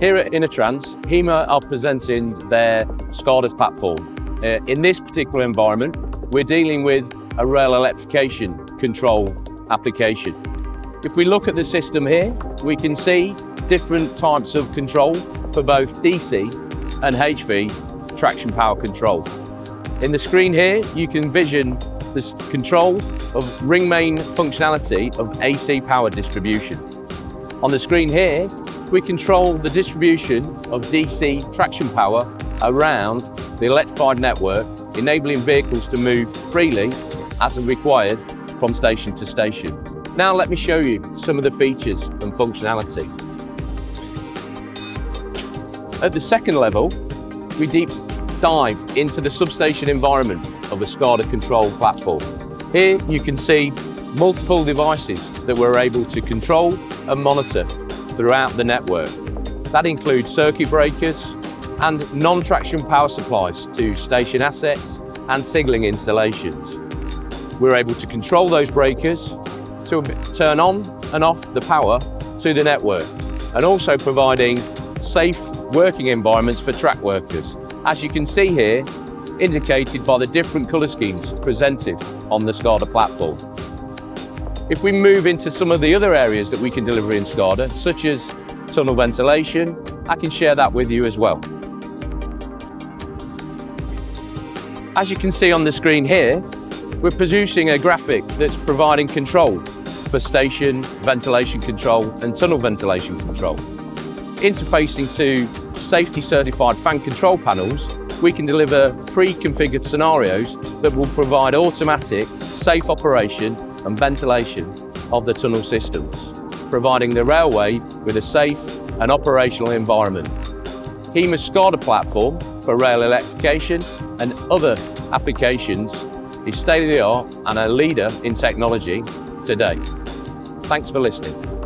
Here at Innotrans, HIMA are presenting their SCADA platform. Uh, in this particular environment, we're dealing with a rail electrification control application. If we look at the system here, we can see different types of control for both DC and HV traction power control. In the screen here, you can vision the control of ring main functionality of AC power distribution. On the screen here, we control the distribution of DC traction power around the electrified network, enabling vehicles to move freely as required from station to station. Now let me show you some of the features and functionality. At the second level, we deep dive into the substation environment of the SCADA control platform. Here you can see multiple devices that we're able to control and monitor throughout the network. That includes circuit breakers and non-traction power supplies to station assets and signalling installations. We're able to control those breakers to turn on and off the power to the network and also providing safe working environments for track workers. As you can see here, indicated by the different colour schemes presented on the SCADA platform. If we move into some of the other areas that we can deliver in SCADA, such as tunnel ventilation, I can share that with you as well. As you can see on the screen here, we're producing a graphic that's providing control for station ventilation control and tunnel ventilation control. Interfacing to safety certified fan control panels, we can deliver pre-configured scenarios that will provide automatic, safe operation and ventilation of the tunnel systems, providing the railway with a safe and operational environment. HIMA's SCADA platform for rail electrification and other applications is state-of-the-art and a leader in technology today. Thanks for listening.